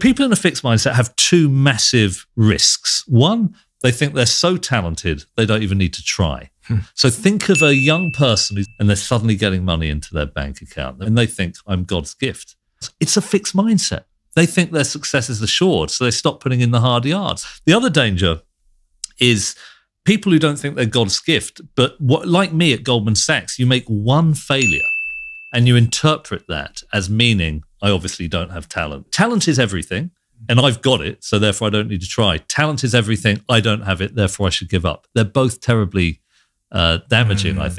People in a fixed mindset have two massive risks. One, they think they're so talented, they don't even need to try. Hmm. So think of a young person and they're suddenly getting money into their bank account and they think, I'm God's gift. It's a fixed mindset. They think their success is assured, so they stop putting in the hard yards. The other danger is people who don't think they're God's gift, but what, like me at Goldman Sachs, you make one failure and you interpret that as meaning I obviously don't have talent. Talent is everything, and I've got it, so therefore I don't need to try. Talent is everything, I don't have it, therefore I should give up. They're both terribly uh, damaging, mm. I think.